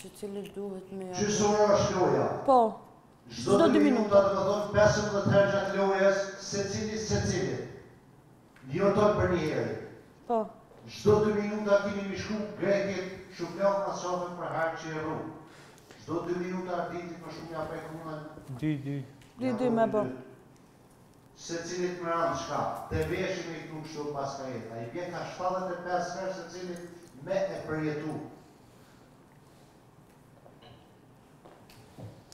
që cilë duhet me... Që së ora është loja? Po, së do minuta. Zdo dhe minuta të me thonë 5 dhe të rëgjat lojes, se cili, se cili. Jo një të për një herë. Po. Zdo dhe minuta kimi mishku grekit, shumë në asofën për hajtë që e rrugë. Zdo dhe minuta të diti për shumë nga pe kumën. Dhe, dhe. Dhe, dhe, me po. Se cilit më randë shka, të veshë me i tukë shumë paska jetë, a i vjetë ka shpallet herë se cilit me e përjetu,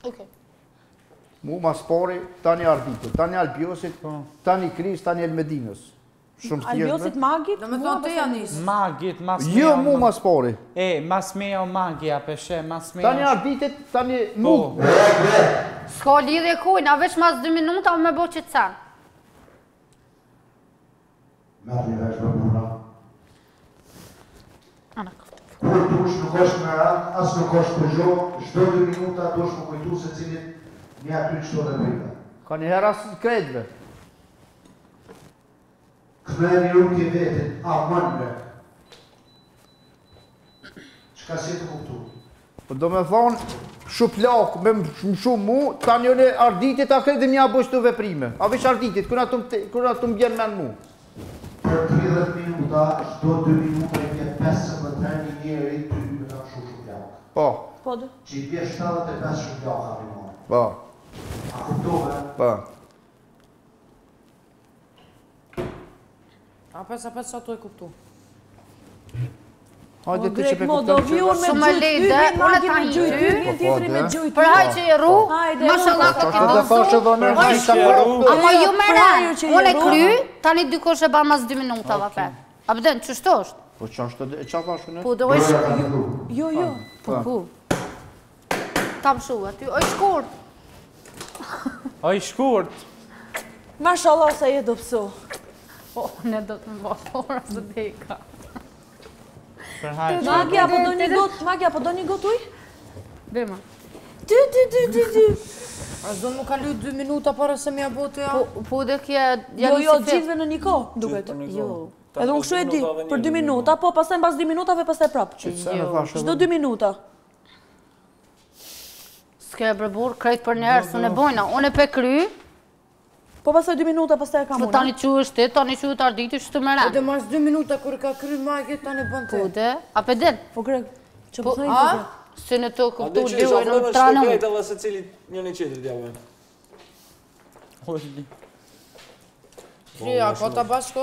Okay. Mu mas tani Arbitit, tani Albiosit, po. tani Kris, tani El Medinës. Shumë Albiosit Magit? Do me thonë të Magit, mas Jo, mu mas pari. E, mas me o Magi, apeshe, mas me Tani Arbitit, tani mu. Po. Ska lidhje kujnë, a veç mas 2 minuta o me bo që të sanë. Mërë një vesh, Por të kush nuk është në rat, as nuk është të gjo, shdo dhe minuta të është më kujtu se cilit një aty që të dhe bëjta. Ka një herë asë të kredve. Këtë me një rukë i vetën, a mënë Që Qëka si të kuptu? Për po do me thonë, shu plakë me më shumë mu, ta një një arditit, a kredi një abojsh të veprime. A vish arditit, kërë atë të më bjenë me në mu. Për 30 minuta, shdo 2 minuta e një Po. Po du. Që i bje 75 shumë gjatë Po. A kuptove? Po. A pes, a sa tu e kuptu? Hajde po, ti që me kuptu që vërë. Shumë me lejde, u në ta një ty. Po po dhe. Për që i ru, më shëllat të kimë nësu. që shë ru. Apo ju mere, u kry, tani dy kosh e ba mas 2 minuta vape. A bëden, qështë është? Po që është të... Qa thashu në? Po do është... Jo, jo, ah, po ah. ku? Ta më shuva ty, oj shkurt! Oj shkurt! Ma shalla ose je do pësu. Po, ne do të më bëthora së deka. Magja, po do një gotë, magja, po do një gotë uj? Bema. Ty, ty, ty, ty, ty! A zonë më ka lujtë dy minuta para se mi a botë ja? Po, po dhe kje... Jo, jo, gjithve në një kohë, Jo... Edhe unë kështu e di, për 2 minuta, po, pasaj në pas 2 minuta, ve pasaj prapë. Që të në Qdo 2 minuta. Ske e bërbur, krejt për njerë, së në bojna, unë e pe kry. Po pasaj 2 minuta, pasaj e ka mëna. Ta një që është ti, ta një që të arditi, që të më rëmë. Po, mas 2 minuta, kur ka kry ma e ke, ta në bënë ti. Ode, a pe den? Po greg, që po, po të një në të këtu, dhe në tra në unë. a këta po, bashko?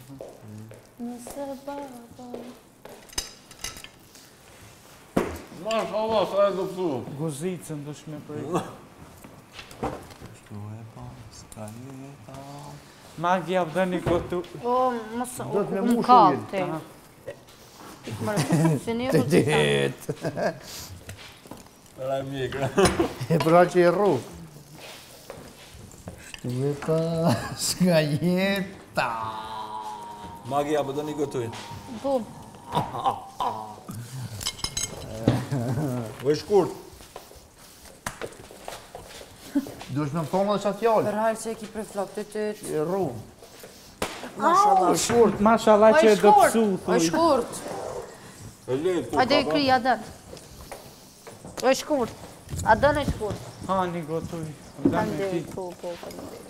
Masha Allah, sa e do pësu? Guzicën do shme për i. Shtu e i një këtu. O, mësë, u kalë te. Ikë mërë, të që Të ditë. E pra që i rrugë. Shtu e po, ta. Magi, a do një gëtujnë. Bum. Vë shkurt. Dush me më tonë dhe qatë fjallë. Për halë që e ki për të të të. E rrumë. e shkurt, më shkurt, më shkurt, më shkurt, më shkurt, më shkurt, më shkurt, më shkurt, më shkurt, më shkurt, shkurt, më shkurt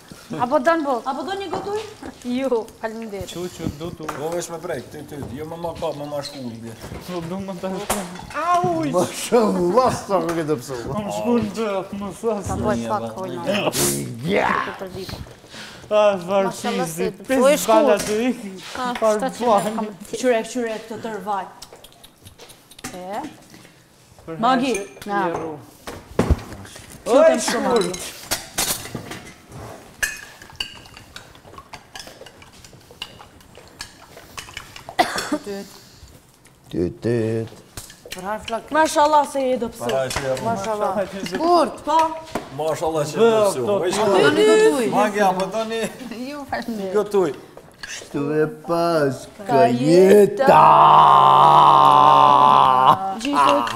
Apo don bu? Apo don një gotuj? Ju, falim dhe. Qu, qu, me brek, ty, ty, jo më më ka, më më shku një dhe. Do du më të shku. Auj! Më shumë, lasë të më këtë pësu. Më shku në të, më shuasë. Ta boj fa kojnë. Gja! A, farqizi, pës bada të ikë. Ah, farqizi, të tërvaj. E? Magi, na. Oj, shumë! Tyt, tyt. Tyt, Mashallah se jetë pësu. e që Mashallah. Kurt, po. Mashallah se jetë pësu. Vë, këtë të tuj. Magja, më të një. Ju, fashë një. Këtë Shtu e pas ka jetë. Gjitë.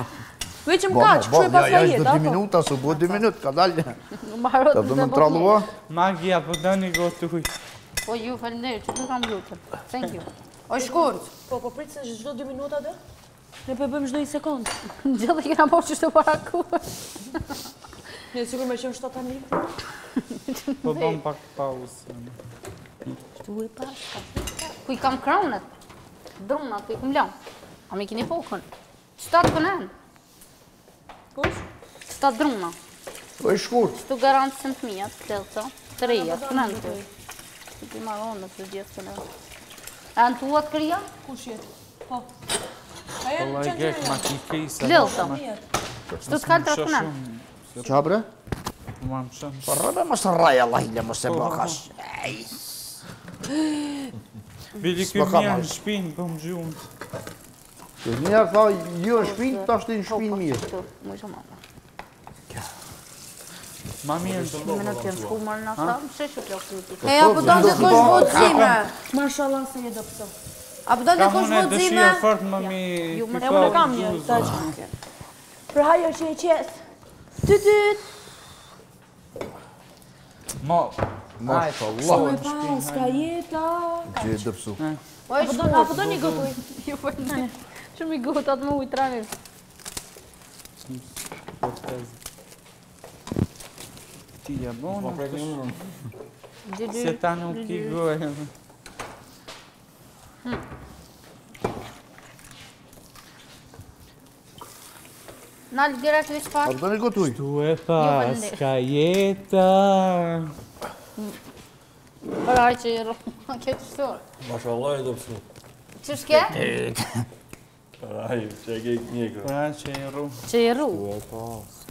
Vë që më e pas ka jetë. Ja ishtë 2 po. minuta, së bo 2 minutë, ka dalje. Ka të më të tralua. Magja, po të një Po ju, falni, që kam lutër. Thank you. O shkurt. Po, po pritë se është 2 minuta dhe? Ne përbëm gjithdo i sekundë. Në gjithë dhe kena po që shtë para ku. Në e sigur me qëmë shtë të një. Po bëm pak pausë. Shtu e paska. Ku i kam kraunet. Drumë në atë i këmë lëmë. A me kini fokën. Qëtë të nënë? Kus? Qëtë të drumë në. O po, i shkurt. Qëtu garantë sëmë të mijat, të të të të të të të të të të të të të të Po. E në tuat kërja? Kush jetë? Po. Këllë e gekë ma ki kej se... Këllë të më jetë. Shtu t'kallë Ma rëpunat. shënë. Po rëbe më në raja lajle mos e bëkash. Vili këmë një në shpinë për po më gjundë. Një e fa, ju jo, shpinë, ta shtë në po, shpinë mirë. Ma mirë në shumë, në kemë shku marë në ata. Më shesh u kjo kjo kjo. E, apë do të kosh më të zime. Ma shala se një do pëso. Apë do të kosh më të zime. Ka dëshirë fartë më mi kipa dhe gjuzë. Jumë, e unë e kam një. Për hajo që e qesë. Të të Ma, ma shë Allah. Së me pas, ka jeta. Gjë e dëpsu. Apë do një gotu. Shumë i gotu, atë më ujtë rani. Shumë i ti e bonë. Po prekë një mundë. Se ta nuk i gojë. Hm. Nalë gjera jo, hm. pra, që vishë pak. Po të në gotuj. Shtu pra, pra, e pas, ka jeta. Paraj që i rrë, ke të shtorë. Masha Allah e do pësu. Që shke? Për aj, që e ke i kënjekë. Paraj që i rrë. Që i rrë. Shtu e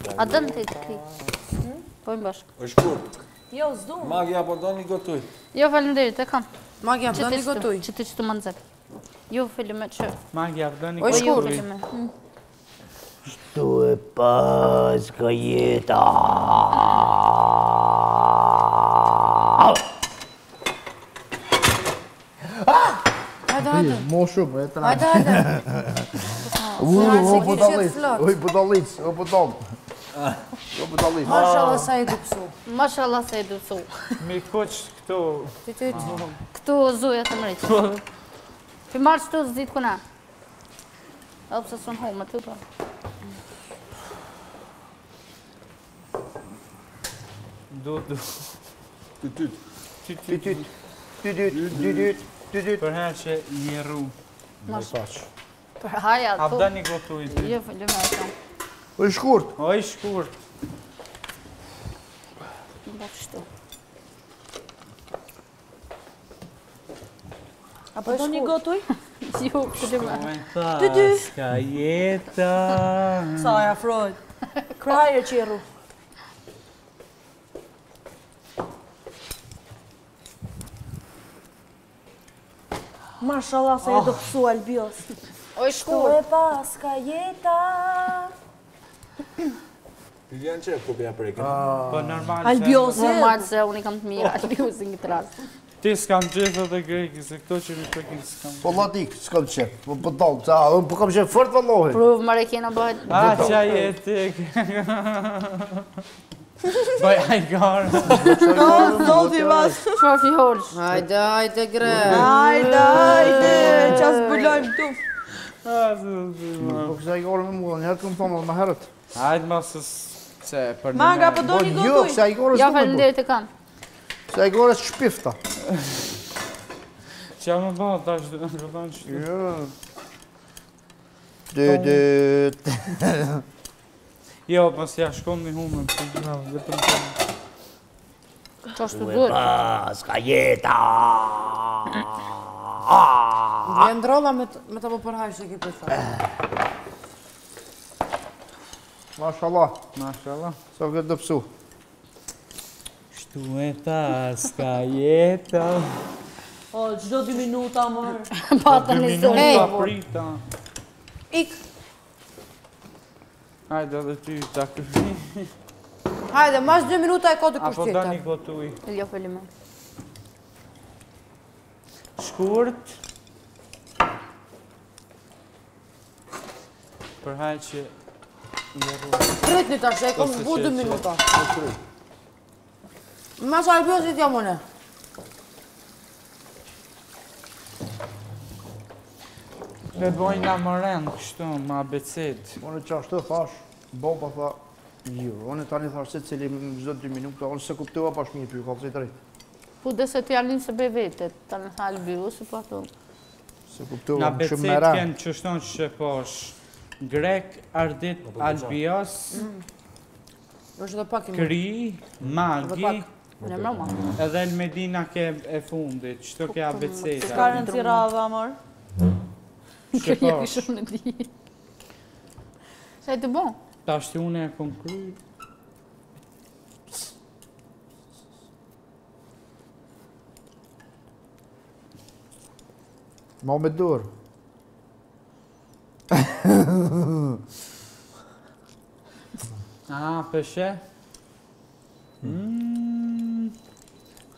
pas. A dëmë të i të këtë. Pojmë bashkë. O kur? Jo, zdojmë. Magja, po do një gotuj. Jo, falimderit, e kam. Magja, po do një gotuj. Që të që të më Jo, fillim e që. Magja, po do një gotuj. është kur? Shtu e pas ka jeta. Mo shumë, e të nga. Ajde, ajde. Ajde, ajde. Ajde, ajde. Ajde, ajde. Ajde, ajde. Ajde, Do po më po dalim. Mashallah sa e dupsu. Mashallah sa e dupsu. Mi koqë këto... Këto zuja të mreqë. Për marë këtu, zitë këna. Edhe pëse sënë hojë më të pa. Do, do. Tytyt. Tytyt. Tytyt. që një rru. Mashallah. Për haja, tu. Abda një gotu i ty. Jo, shkurt. Oj shkurt. Po Apo do një gotuj? Jo, që dhe Të dy! Ska jeta! Sa e afrojt? Kraj e qiru. Mashallah se e do ah. pësu albios. Oj shku. Kto e pas ka jeta. Lilian që e kubja prekin. Ah. Po normal se... Albios e... Normal se unë i kam të mirë albios në këtë rrasë. Ti s'kam gjithë dhe grejki, se këto që mi përkin s'kam gjithë Po la s'kam qep, po pëtallë, po, po, po, ca, më përkam qep fërt vë lohe Pruvë më kena bëhet A, që a jeti Bëj a i garë Në të zoti mas Qa fi holsh Ajde, ajde gre Ajde, ajde, që a s'bëllojmë tuf A, zë zë zë Po Po a i garë me më gëllë, njerë thonë, herët mas se për gjithë Ma nga pëdo një gëllë Ja fa të Se e gore është shpifta. Që e më bëhë, ta është dhe në që banë shpifta. Jo. Dë dë dë. Jo, pas ja shkon një humën. Që e më bëhë, ta është dhe jeta. Dhe ndrolla me të po përhaj që e ki përsa. Mashallah. Mashallah. Sa vëtë dëpsu. Tu e ta s'ka jeta O, qdo dy minuta mor? Patën e zërë Dy minuta prita Ik Hajde dhe ty ta kërni Hajde, mas dy minuta e kote kështë tjetër Apo da një kote uj Jo, felime Shkurt Përhaj që Kërët një tashe, e kom bu dy minuta Kërët Ma më shalë pjozit të jamone. Dhe bojnë nga mërenë, kështu, ma becet. Onë që ashtë fash, boba tha... Jo, onë tani thash se cili më gjithë dhe dy minuta, onë se kuptuva pash një pyrë, ka të të Po dhe se të jalinë se be vetët, të në halë bjo, se po ato... Se kuptuva, më që më mëra. Nga becet kënë qështon që që pash, po grek, ardit, albios, mm. Kri, magi, Në mërma. Edhe në Medina ke e fundit, qëto ke abeceta. ka në tira rava, amor? Në kërë jepi shumë në di. Sa e të bon? Ta shti une e konkrujt. Ma me durë. A, ah, pëshe? Mmmmm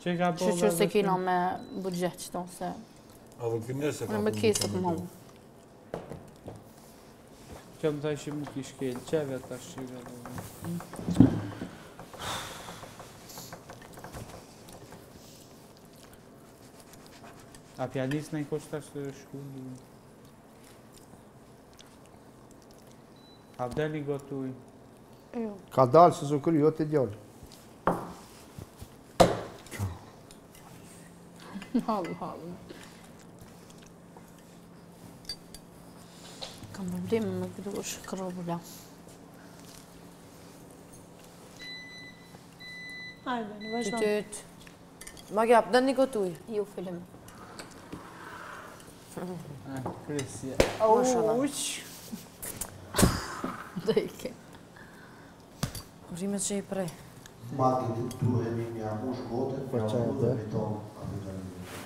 që ka Që që se kina me budget që tonë se... A vë se ka po... Në me kisët më më. Që më taj që më kish kejlë, që e ashtë A pjallis në i kështë ashtë të shku? gotuj? Jo. Ka dalë se zukëri, jo të djallë. Halu, halu. Kam në blimë, më këtë u shë kërë bëllë. Ajë, bëllë, vazhdo. Të të të. Ma pëndë një këtë ujë. Ju, fëllimë. Kërësia. O, uqë. Dhe i ke. Vrimës që i prej. Mati të duhe një një amush gote, për që e dhe.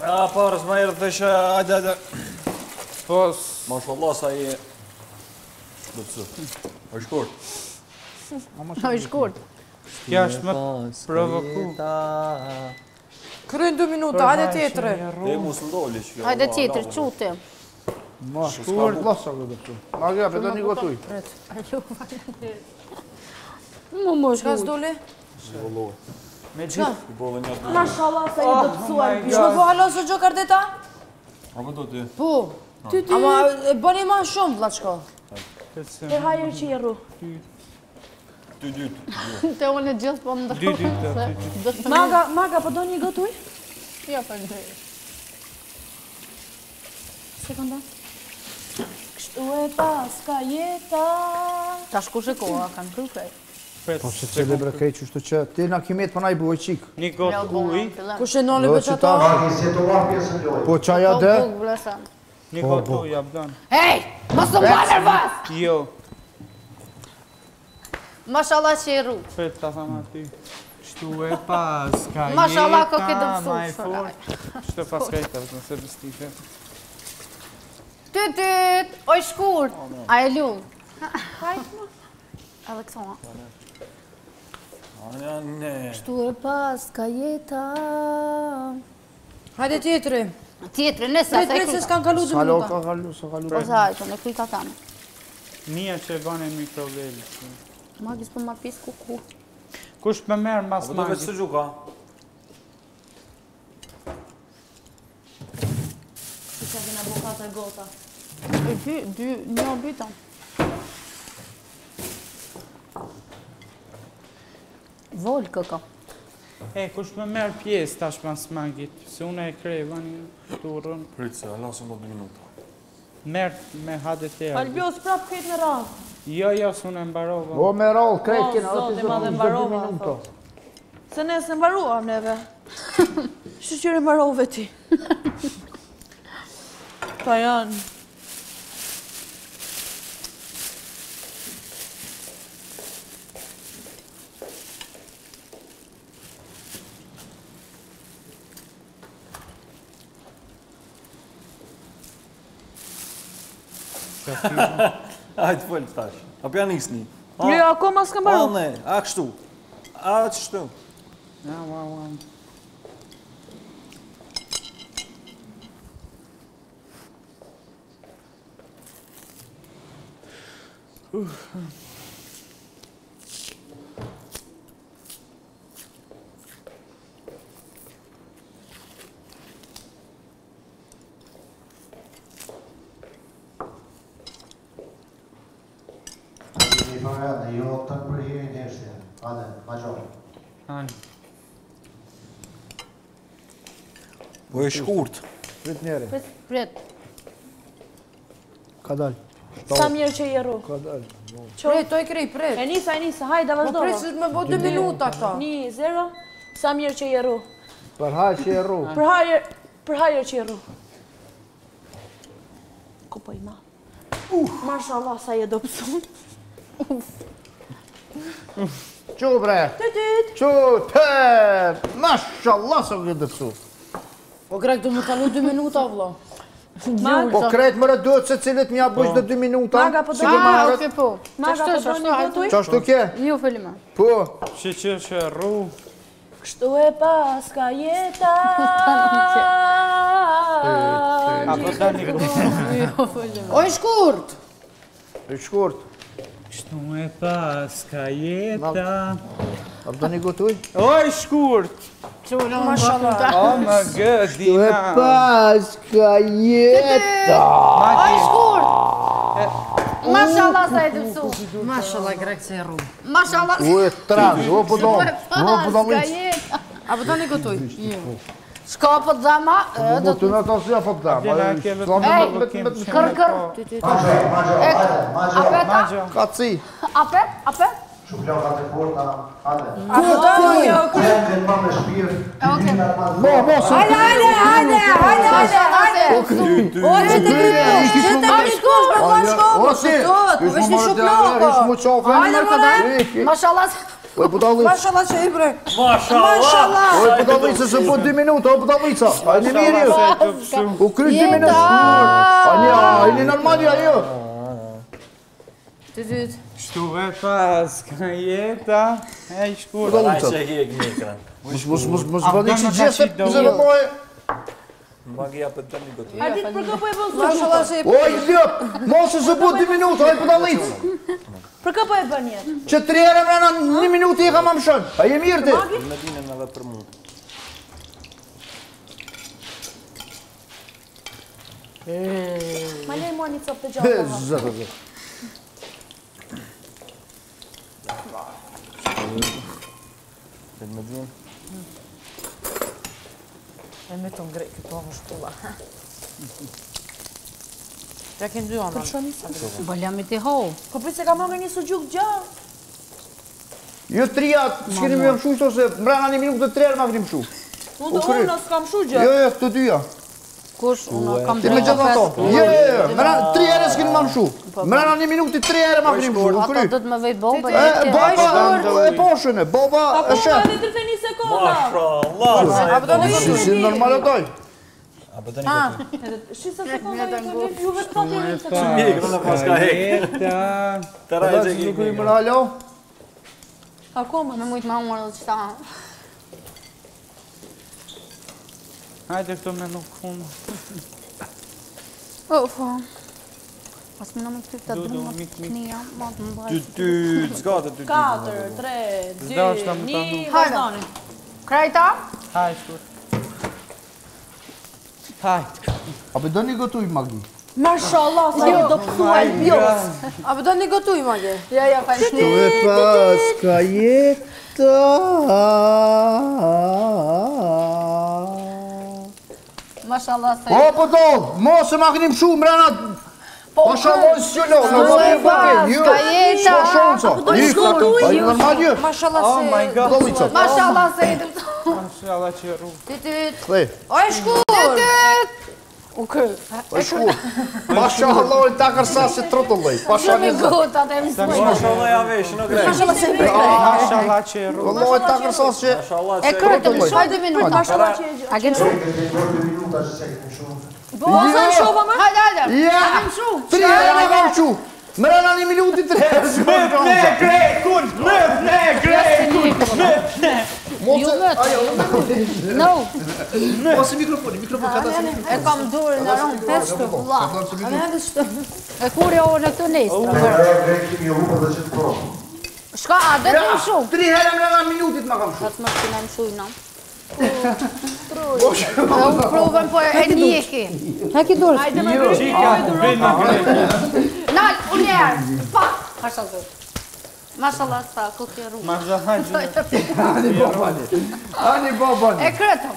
Ja, parës rëzmajrë të shë, ajde, ajde. Pos... Ma sa i... Dhe të sëtë. A i shkurt. A i shkurt. Kja është më provoku. Kërën 2 minuta, ajde tjetërë. Dhe E mu së ndolli që kjo. Ajde tjetërë, jetërë, qute. Ma shkurt, ma shkurt. Ma gja, për një gotuj. Ma shkurt, ma shkurt. shkurt, Me gjithë. Mashallah, sa i oh dëpsuar. Shme po halon ah. së gjë kardeta? A më të ty? Po. Ty ty. Ama bëni ma shumë, vlaqko. E hajë që i rru. Ty ty Te unë e gjithë po më ndërru. Ty Maga, maga, po do një gëtuj? Jo, për po në dhejë. Sekonda. Kështu e paska jeta... Ta shku shekoha, kanë kërkej. Po që të qëllë bre kej shtu që Ti në kimet për po na i buhe qik Një gotë kuj Po që e nëllë i bëtë ato Po që aja dhe po, Një po, gotë kuj Abdan dan Hej! Ma së më bërë vas! Jo Mashallah që e rru Fet ta thamë ati Shtu e pas ka jetë Mashallah ko ke dëmë Shtu e pas ka jetë Shtu e pas ka e pas ka Shtu e pas, ka jeta Hajde tjetëre Tjetëre, nësa Tjetëre, nësa Tjetëre, nësa Tjetëre, nësa Tjetëre, nësa Tjetëre, nësa Tjetëre, nësa Tjetëre, nësa Tjetëre, nësa Mija që e bane mi të Magis për po ma pis ku ku me merë mas magis A përdo me së gjuka Kusht vina bukata e gota E ti, dy, një obitan Vol, këko. E, kush me merë pjesë tash pan smagit, se une e krej, vani turën. Pritëse, a lasën do të minuta. Merë me hadet e ardhë. Albi, o prapë këtë në rafë. Jo, jo, së une e mbarovë. O, me rafë, krejtë këtë në rafë. O, zote, ma dhe mbarovë, a thotë. Se ne se mbaruam neve. Shë që re mbarovë ti. Ta janë. Այդ փոլ տաշ։ Ապյանիսնի։ Լի ακόμα սկմբարու։ Անե, ախշտու։ Ախշտու։ Նա վա վա։ Ух. shkurt. Prit njeri. Prit. Ka dal. Sa mirë që i erru. Ka dal. Prit, to i krej, prit. E nisa, e nisa, haj, da po vazhdova. Ma prit, sëtë me bo 2 minuta këta. Ni, zero. Sa mirë që i erru. Për hajë që i erru. Për hajë, për hajë që i erru. Ku po i ma. Mashallah Masha Allah, sa i e do pësu. Qo bre. Tëtët. Qo, tëtët. Masha Allah, sa i do pësu. Po krejt du më kalu 2 minuta, vlo. Po krejt më duhet se cilët një abush po. dhe 2 minuta. Maga po do një këtë po. po dojnë një Qa shtu kje? Ju, fëllima. Po. Që që që rru. Kështu e pas ka jeta. po të dani këtë. O i shkurt. i shkurt. Kështu e pas ka jeta A përdo një gotuj? Oj, shkurt! Qërë më shkurt? O më gë, Dina! Kështu e pas ka jeta! Oj, shkurt! Mashallah sa e të pësu. Mashallah, grekës e rrëmë. Mashallah, shkurë. Ue, trafë, ue, pëdonë. Ue, pëdonë. Ue, pëdonë i gotojë. Shka për të dhama? Po të në të të dhama. E, kërë kërë. E, apeta? Kaci. të të të porta, hale. Ajo, ajo, të grypë, që të të shko, për të shko, për të shko, për të shko, për të të Oj, po putallit. Mashallah që i bre. Mashallah. Oj, putallit po se po jo? se po 2 minuta, oj, putallit sa. A një mirë jo. U krysh 2 minuta. A një, a një normali, a jo. Tëtyt. Shtu ve pas, ka jeta. E, i shkurë. Putallit sa. Mos, mos, mos, mos, mos, mos, mos, mos, mos, mos, mos, Magia për të gjemi gëtë. Ardit, për këpë e bënë zupë. O, i zjopë, mosë zupë 2 minutë, oj për të lëjtë. Për këpë e bënë jetë? Që të rjerën e në një minutë i ka më më shënë. A jemi i rëti? Me dinën edhe për mu. Ma lejë mua një copë të gjallë Zë, zë, zë. Për me dinën. E me të ngrej këtu amë po, shkulla. Ja kënë dy amë. Për shumë i sakrë. të hau. Po për se ka mëngë një së gjukë gjë. Jo të triat, shkëri me më shumë, ose mbra një minukë të trerë më akëri më shu. Unë të unë, nësë kam shu gjë. Jo, jo, të dyja kush unë kam drejtë një ofes. Je, je, je, mëra, tri ere s'kin më mëshu. Po, po. Mëra në një minuti, tri ere më kërim shu. Ata dhëtë më vejtë boba, e po, të e, Boba, e poshënë, boba, e shëtë. edhe të rëfeni se Masha, Allah, e boba. Si, si, normal e doj. Apo ah, të një këtë. Ha, edhe, shi se se kona, e të një, juve të të të të të të të të Hajde këto me nuk kumë. O, oh, oh. Pas Pas me nuk tyk të drumat të knia, ma të më bëjtë. Ty, ty, s'ka të ty, ty, ty. 4, 3, 2, 1, hajdanin. Haj, shkur. Hajt. A për do një gotuj, Magi? Mashallah, sa jo do pësuaj pjos. A për do një gotuj, Magi? Ja, ja, fa një shkur. e paska jetë. Po po do, mos ma kënim shumë më Po shumë po, po, po, jo. së oh që lo, në mërë e bërë jeta, po të Unë kërë. Pa shohë lojnë të akërsa se të akërsa se trotë lojnë. Pa shohë lojnë të akërsa se trotë lojnë. Pa shohë lojnë të akërsa se trotë lojnë. Mëtë ne krej, kun, mëtë ne krej, kun, mëtë ne krej, kun, mëtë ne krej, kun, mëtë ne krej, kun, mëtë ne krej, kun, mëtë ne krej, ne krej, kun, mëtë ne ne ne No. Po se mikrofoni, mikrofoni ka dashur. E kam dorë na rom pesh të vlla. A do të E kur e o në këtë nesër. Ne kemi një rrugë që të korrë. Shka, a dhe të shumë? Tri herë më nga minutit më kam shumë. Shka më shumë në më shumë, në? O, shumë. E unë provëm, po e një e ke. Ha ki dorës. Ajde më dhe shumë. Nalë, unë njerë! arë. Pa! Ha shumë. Ma shala sa, ku kërruma. Ani bobani. Ani bobani. E kretëm.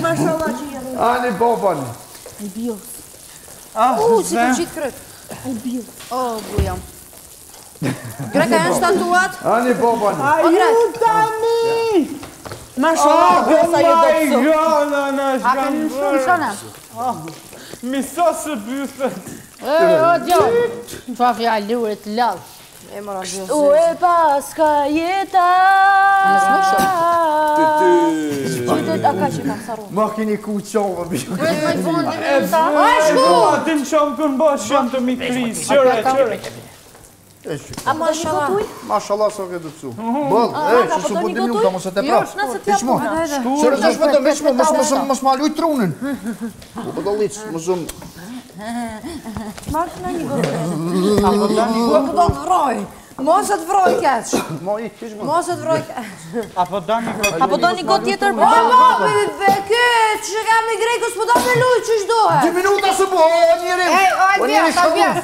Ma shala që jërruma. Ani bobani. E bjo. Ah, u, si të qitë kretë. E bjo. O, bujam. Greka, e shtatuat? Ani bobani. Ah, A, ju, tani! Ma shala, ku sa ju do të su. A, ku në shumë shumë shumë? Ah, Miso së bjufet. E, o, djo. Fafja, lurit, lalë. Kështu e paska jeta Ma kini ku qovë E shku A ti në qovë kënë bëhë shëmë të mikri Qërë e qërë e qërë A ma shku Ma shala së këtë të cu Bëllë, e që su putin ju të mësë të prasë Ti shmo Qërë të shmo të mishmo Mësë më lujtë trunin Mësë më lujtë Mësë më Mas në një vërë. Apo në një vërë këdo në vërëj. Mos e të vërëj kësh. Mos të vërëj kësh. Apo do një vërëj. Apo do një tjetër për po, Apo do një vërëj. Apo do një Që shëka me grej, po do me lujë që shdojë. Dë minuta së po, o njëri. E, o njëri shkë vërëj.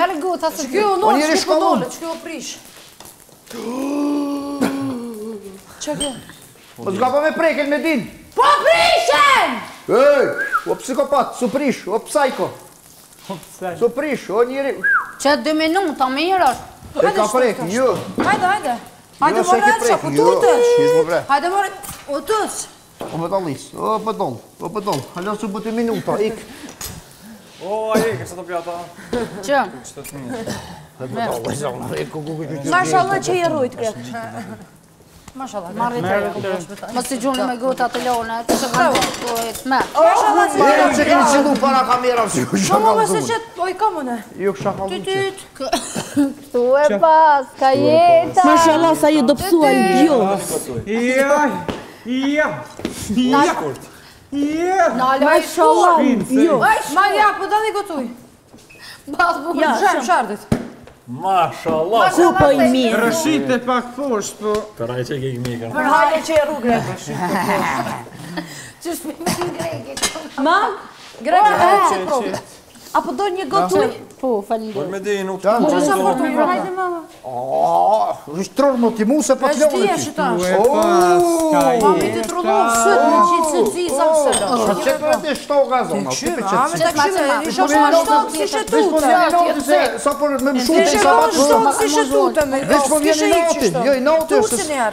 Mërë gutë, asë shkë vërëj. Që kjo në që sh Po të gapo me prekel me din. Po prishen! Ej, o psikopat, su prish, o psajko. Su prish, o njëri... Qa dy menu, me njërë është. E ka prek, jo. Hajde, hajde. Hajde mërë alë që, ku të Hajde mërë, o të O me talis, o për dol, o për dol. Hajde su bëti menu, ta, ik. O, a i, kështë të pjata. Qa? Kështë të të të të të të të të të Më shalla, marrit e me këpër shpitanjë. Më si gjunë me gëta të lehulën e që shakalluqët me. Më shalla, që këtë gjithë parë a kamerar. Shkolluqët me se qëtë ojë kamune. Juk shakalluqët. Këtu e pas, ka jetaj. Më shalla, sa ju do pësuajnë. Juh. Juh. Juh. Maja, po do një gotuj. Bas buhur, shkolluqët. Mashallah. shë Ku pa po i mirë? Rëshit e pak fosht, po... Për hajë që e këtë Për hajë që e rrugë. Qështë me në Ma? Gregit e që të rrugë. Apo do një gotu? Po, falin dhe. Po, me di, nuk të mundur. Po, që sa për të mundur, hajde mama. O, ah, rrështë ti në timu se për të leo në ti. Aaaa, oh! mami të trurë në pësët, në qitë së të zizë, aksë. Aaaa, që që që që që që që që që që që që që që që që që që që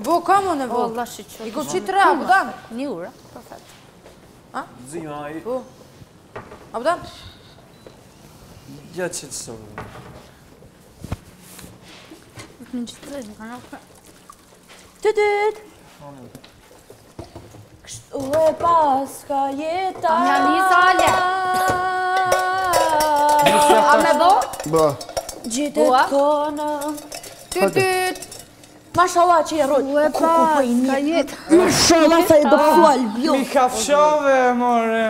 Bo, kam unë e bo. I ku qi tëra, abudan. Një ura. Po A? Zinjë, a i. Bo. Abudan. Gja qitë të sëmë. Më që të të kanë ufra. Të të të e paska ka a... Një një A me bo? Bo. Gjitë të të të Mashallah që e rrët. Ue pa, s'ka jetë. Mashallah sa e do bjo. Mi ka fshove, more.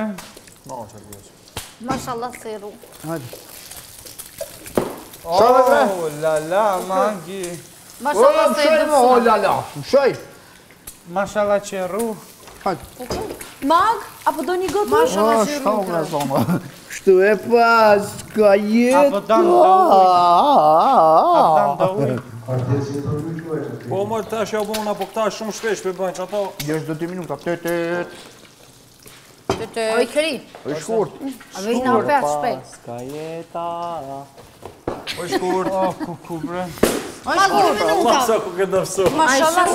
Mashallah se e rrët. Hadi. O, oh, lala, mangi. Mashallah se e do fual. O, oh, lala, mshoj. Mashallah që e rrët. Hadi. Mag, apo do një gotu? Mashallah që e rrët. Mashallah që e rrët. Shtu e pas, ka jetë... Ah, ah, ah, apo danë të ujë. Apo danë të ujë. Po më të tash jau bona, po këta shumë shpesh për bëjnë që ato... Jesh 2 minuta, të të të të të të Oj, Oj, shkurt! A në apet shpesh! Shkurt jeta... Oj, shkurt! O, ah, ku ku bre... Oj, shkurt! Ma shkurt! Oj, shkurt! Oj, shkurt! Oj, shkurt!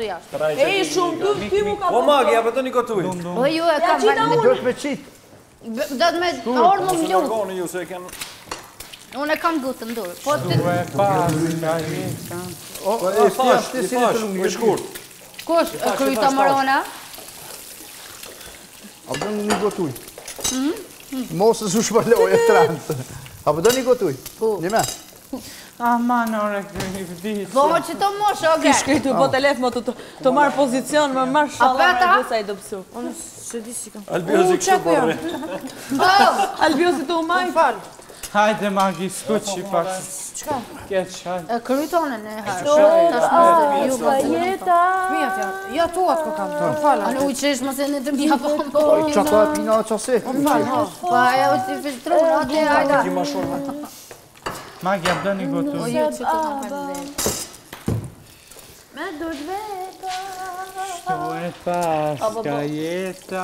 Oj, shkurt! Oj, shkurt! Oj, shkurt! Oj, shkurt! Oj, shkurt! Oj, shkurt! Oj, shkurt! Oj, shkurt! Unë e kam gutë në Po të... Po e pa, në të O, e fash, e fash, Kush, e kryta marona? A përdo një një gotuj? Hmm? Hmm? Mosës u shpalloj e trantë. A përdo një gotuj? Po. Një me? A ma në orë kërë një Po më që të moshë, oke. Kishë kritu po të ah. lefë, më të marë pozicion, më marë shalore dhe sa i do pësu. Unë së di si kam. Albiozi kështë përre. Po Albiozi të umaj. Unë falë. Hajde magi, skuqi pak. Qka? Kjetë qaj. Kërujtonën e hajë. Ta shmërët. Ju ka jeta. Mija të Ja, tu atë ku kam të. Falë. Anë ujqesh më se në të mija përdojnë. Pa, i qatë ojë pina Pa, ja, ujtë hajda. Gjima shumë. Magi, abdo një gotu. Në ujtë të të të të të të të të të të të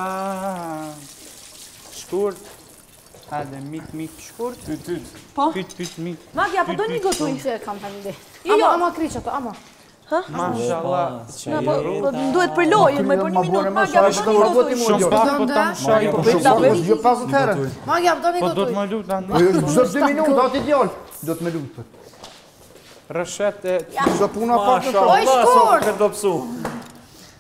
të të të të Ale, mit, mit, shkurt. Pyt, pyt. Po? Pyt, pyt, mit. Magja, po do një gotu i që e kam të një di? Jo, jo. ama kri që to, po, ama. Po, ma shalla... Nduhet për për një minutë. Jo. Po jo, Magja, apo do një gotu i që po kam një di? Shumë për të të të Magja, të të të të të të të të të të Do të të të të të të të të të të të të të të të të të të të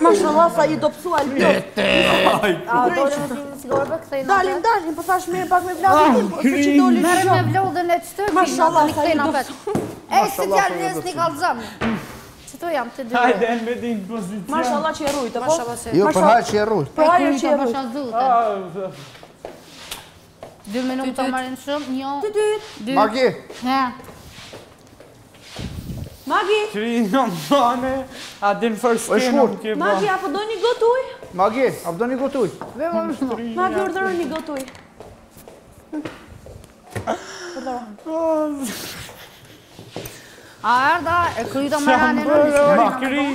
Mashallah Allah sa i do pësu al pjotë Dalim, dalim, po thash mirë pak me vladë ah, të tim po, Se që dollit shumë Mërë me vladë e ne të stërë Ma shë Allah sa i do pësu E, se tja në njës një kalë zëmë Të jam të dy Hajde, dy të dy Mashallah dy të dy të dy të dy të dy të dy të dy të dy të dy të dy të dy Magi! Tri në mëne, a din first skin në më kje bërë. Magi, apë po do një gotë uj? Magi, apë po do një gotë uj? Dhe më më shumë. Magi, urdhërë një gotë uj. Urdhërë. A erda, e kryta më ranë në një. Makri,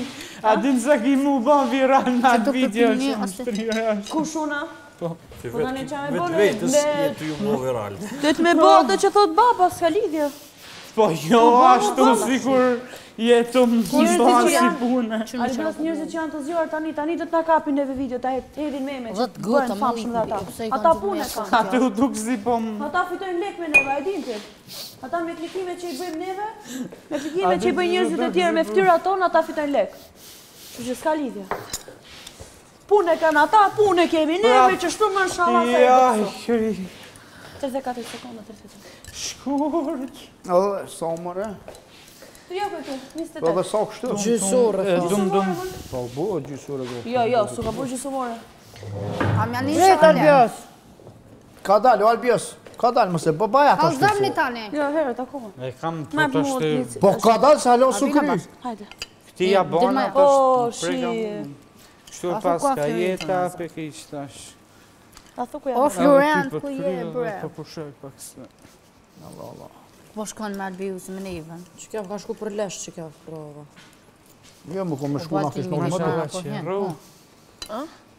a din se ki mu bërë viral në atë video që më shtërë. Kushuna? Po. po Vetë vetës, jetë ju mu viral. Dhe të me bërë dhe që thotë baba, s'ka lidhje. Po jo, po, po, ashtu po, sikur jetëm zonë si punë. A të bëllës njërëzit që janë të zjuar tani, tani të të në kapin e video, të hedhin meme që të bëhen famshëm dhe ata. Ata punë e kanë. Ata u po më... Ata fitojnë lek me neve, e din të. Ata me klikime që i bëjmë neve, me klikime që i bëjmë njërëzit e tjerë me ftyra tonë, ata fitojnë lek. Që që s'ka lidhja. Punë e kanë ata, punë e kemi neve, pra, që shtu më në të e 34 sekundë, 34 Shkorëq! Jo, po, po, jo, jo, o, sa më rë? Jo, këtë, njështë po, të të të të të Po të të të jo, të të të të të të të të të të të të të të të të të të Ka të tani Jo, të ta të të të të të Po të të të të të të të të të të të të të të të për të të të të të të të të të të të të të të Allah, Allah. Po shkon me albi usë më në ivën. Që kjo ka shku për lesh që kjo për po, po. Jo, më ku me po shku në afisht në më të veç.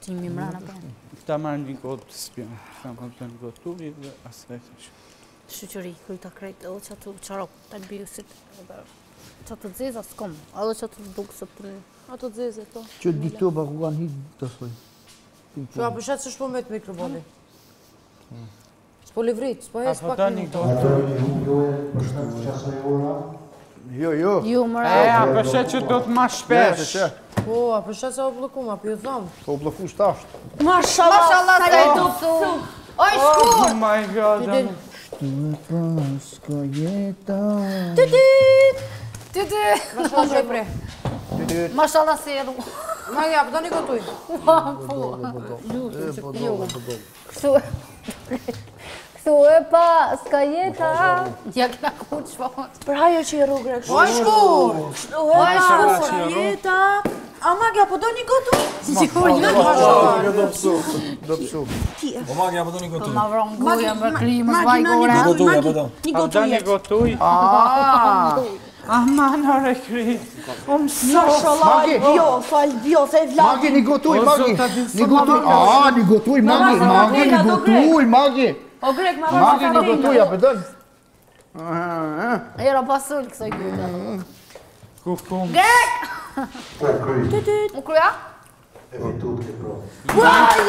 Ti mi mra në përën. Këta marrë një gotë të spion. Këta më të një gotë të uvi dhe asvejtë Të shuqëri, ku ta krejt edhe që atë u qarok të albi usit. Që atë të zezë asë edhe që atë të dukë së Atë të to. Që di të bakë u kanë hitë të sojnë. Që apë shetë së shpo me të Po livrit, s'po e s'pak një një një një një një një një jo, një një një një një një një një një një një një një Po, a përshat se o blëku, ma për po ju thëmë. Po, o blëku është ashtë. Ma shalat, ma shalat, ka i dupë të O, i Oh my god, Shtu e pasko s'ka jeta. Të të të të të të të të do të të të të të të të të të Këthu e pa, s'ka jeta. Ja këna ku të shvot. Për hajo që i rrugre kështu. Oaj shku! Këthu e pa, s'ka jeta. A magja, po do një gotu? Si ku një gotu? Do pësu, do pësu. O magja, po do një gotu? Ma vronë guja më kri, më zvaj gore. Një gotu, një A po do një gotu? A ma në re kri. O më së shëllaj, fal, dio, se e Magi, një gotuj. magi. Ah, një gotuj. a, një gotuj, magi, magi, një gotuj. magi. O grek, ma vërë të farinë. Ma vërë të farinë. Era pasullë kësaj kërë. Kukum. Grek! Të të të. Mukruja? Ua,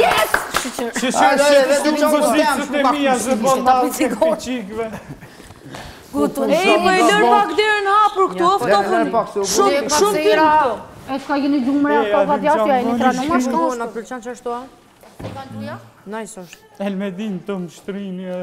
yes! Që që yes! që që që që të që që që që që që që që Ej, më që që që që që që që që që që që që që që gjeni e një Nëjës është. Elmedin të më shtrinë.